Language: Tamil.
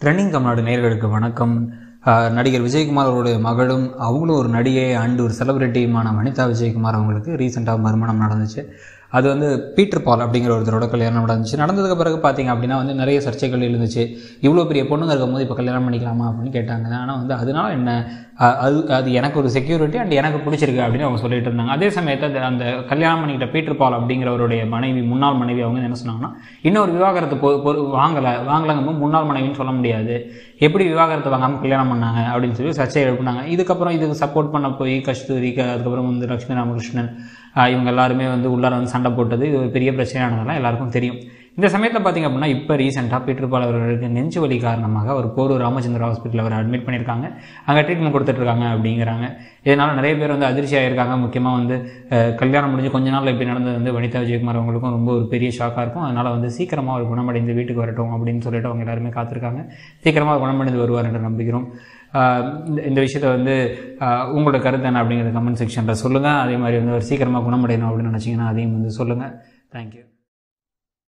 ட்ரெண்டிங் தமிழ்நாடு நேர்களுக்கு வணக்கம். நடிகர் விஜயகுமார் அவருடைய மகளும் அவங்களும் ஒரு நடிகை அண்டு ஒரு செலிபிரிட்டியுமான வனிதா விஜயகுமார் அவங்களுக்கு ரீசெண்டாக மறுமணம் நடந்துச்சு. அது வந்து பீட்டர் பால் அப்படிங்கிற ஒருத்தரோட கல்யாணம் நடந்துச்சு. நடந்ததுக்கு பிறகு பார்த்தீங்க அப்படின்னா வந்து நிறைய சர்ச்சைகள் இருந்துச்சு இவ்வளோ பெரிய பொண்ணுங்க இருக்கும்போது இப்போ கல்யாணம் பண்ணிக்கலாமா அப்படின்னு கேட்டாங்க. ஆனால் வந்து அதனால என்ன? அது அது எனக்கு ஒரு செக்யூரிட்டி அண்ட் எனக்கு பிடிச்சிருக்கு அப்படின்னு அவங்க சொல்லிட்டு இருந்தாங்க. அதே சமயத்தில் அந்த- கல்யாணம் பண்ணிக்கிட்ட பீட்டர் பால் அப்படிங்கிறவருடைய மனைவி முன்னாள் மனைவி அவங்க என்ன சொன்னாங்கன்னா இன்னொரு விவாகரத்து பொ பொ வாங்கலை வாங்கலைங்கும்போது முன்னாள் மனைவின்னு சொல்ல முடியாது. எப்படி விவாகரத்தை வாங்காமல் கல்யாணம் பண்ணாங்க? அப்படின்னு சொல்லி சர்ச்சை எழுப்பினாங்க. இதுக்கப்புறம் இதுக்கு சப்போர்ட் பண்ண போய் கஸ்தூரி அதுக்கப்புறம் வந்து லட்சுமி ராமகிருஷ்ணன் இவங்க எல்லாருமே வந்து உள்ளார வந்து சண்டை போட்டது இது ஒரு பெரிய பிரச்சனையானதெல்லாம் எல்லாருக்கும் தெரியும். இந்த சமயத்தில் பார்த்தீங்க அப்படின்னா இப்போ ரீசெண்டாக பீட்டர்பால் அவர்களுக்கு நெஞ்சு வலி காரணமாக அவர் போரூர் ராமச்சந்திர ஹாஸ்பிட்டல் அவர் அட்மிட் பண்ணியிருக்காங்க அங்கே ட்ரீட்மெண்ட் கொடுத்துட்ருக்காங்க அப்படிங்கிறாங்க இதனால் நிறைய பேர் வந்து அதிர்ச்சி ஆகியிருக்காங்க முக்கியமாக வந்து கல்யாணம் முடிஞ்சு கொஞ்ச நாள் இப்படி நடந்தது வந்து வனிதா விஜயகுமார் அவங்களுக்கும் ரொம்ப ஒரு பெரிய ஷாக்காக இருக்கும். அதனால் வந்து சீக்கிரமாக அவர் குணமடைந்து வீட்டுக்கு வரட்டும் அப்படின்னு சொல்லிட்டு அவங்க எல்லாருமே காத்திருக்காங்க. சீக்கிரமாக குணமடைந்து வருவார் என்று நம்புகிறோம். இந்த- இந்த விஷயத்தை வந்து உங்களோட கருத்து என்ன அப்படிங்கிறத கமெண்ட் செக்ஷனில் சொல்லுங்கள் அதே மாதிரி வந்து ஒரு சீக்கிரமாக குணமடையணும் அப்படின்னு நினச்சிங்கன்னா அதையும் வந்து சொல்லுங்கள் தேங்க்யூ